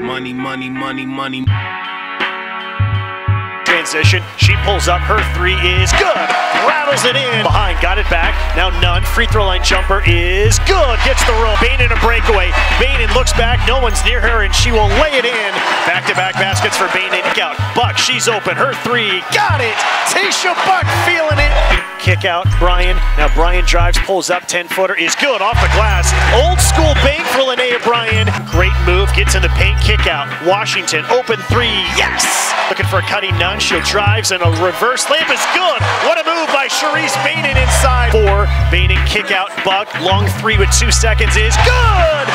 money, money, money, money. Transition. She pulls up. Her three is good. Rattles it in. Behind. Got it back. Now Nunn. Free throw line jumper is good. Gets the roll. Beynon in a breakaway. Beynon looks back. No one's near her, and she will lay it in. Back to back baskets for Beynon and out. Buck. She's open. Her three. Got it. Tesha Buck feeling it. Kick out. Brian. Now Brian drives. Pulls up. 10 footer is good off the glass. Old school bank for Linnea Brian. Great move. Gets in the paint. Kick out. Washington. Open three. Yes. Looking for a cutting Nunn. She drives and a reverse layup is good. What a move by Cherise Beynon inside. Four. Bainin kick out. Buck. Long three with two seconds is good.